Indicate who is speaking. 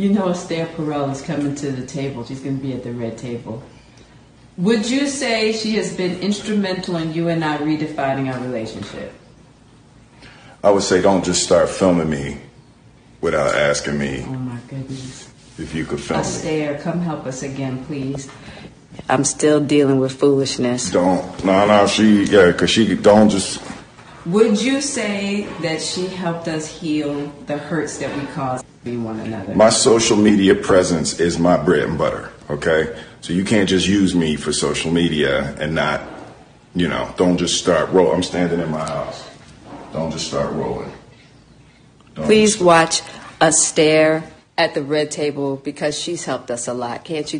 Speaker 1: You know, Esther Perel is coming to the table. She's going to be at the red table. Would you say she has been instrumental in you and I redefining our relationship?
Speaker 2: I would say don't just start filming me without asking me
Speaker 1: Oh my goodness.
Speaker 2: if you could film.
Speaker 1: Esther, come help us again, please. I'm still dealing with foolishness.
Speaker 2: Don't. No, no. She. Yeah, because she don't just.
Speaker 1: Would you say that she helped us heal the hurts that we caused one another?
Speaker 2: My social media presence is my bread and butter. Okay, so you can't just use me for social media and not, you know, don't just start roll. I'm standing in my house. Don't just start rolling. Don't
Speaker 1: Please
Speaker 2: just-
Speaker 1: watch Esther at the red table because she's helped us a lot. Can't you